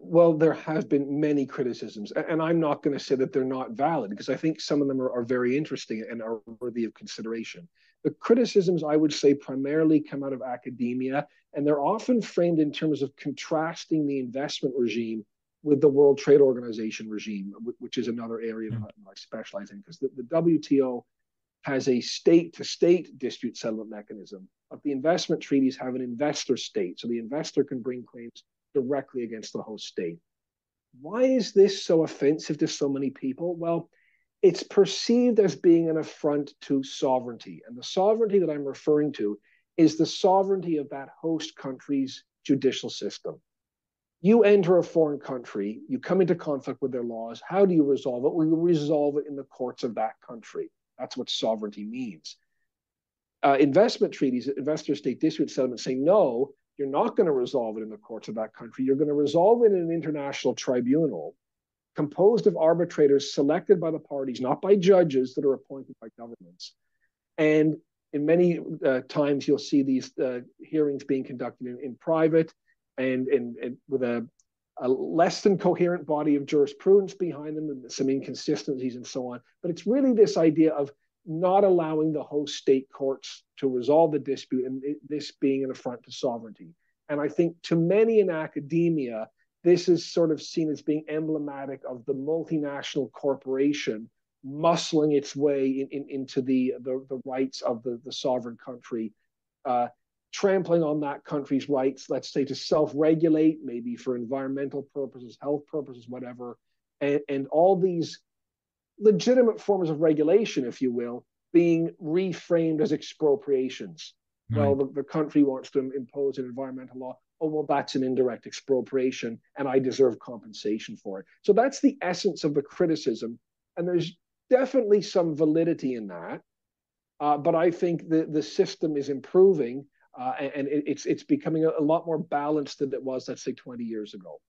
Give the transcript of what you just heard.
well, there have been many criticisms, and I'm not going to say that they're not valid because I think some of them are, are, very interesting and are worthy of consideration. The criticisms, I would say, primarily come out of academia, and they're often framed in terms of contrasting the investment regime with the World Trade Organization regime, which is another area mm-hmm. that I specialize in, because the, the WTO has a state to state dispute settlement mechanism, but the investment treaties have an investor state. So the investor can bring claims directly against the host state. Why is this so offensive to so many people? Well, it's perceived as being an affront to sovereignty. And the sovereignty that I'm referring to is the sovereignty of that host country's judicial system. You enter a foreign country, you come into conflict with their laws. How do you resolve it? Well, you resolve it in the courts of that country. That's what sovereignty means. Uh, investment treaties, investor state dispute settlements say no, you're not going to resolve it in the courts of that country. You're going to resolve it in an international tribunal composed of arbitrators selected by the parties, not by judges that are appointed by governments. And in many uh, times, you'll see these uh, hearings being conducted in, in private and, and, and with a, a, less than coherent body of jurisprudence behind them, and some inconsistencies and so on. But it's really this idea of not allowing the host state courts to resolve the dispute, and it, this being an affront to sovereignty. And I think to many in academia, this is sort of seen as being emblematic of the multinational corporation muscling its way in, in, into the, the, the, rights of the, the sovereign country, uh, trampling on that country's rights, let's say to self regulate, maybe for environmental purposes, health purposes, whatever. And, and all these legitimate forms of regulation, if you will, being reframed as expropriations. Right. Well, the, the country wants to impose an environmental law. Oh, well, that's an indirect expropriation, and I deserve compensation for it. So that's the essence of the criticism. And there's definitely some validity in that. Uh, but I think the, the system is improving uh, and, and it's, it's becoming a, a lot more balanced than it was, let's say, 20 years ago.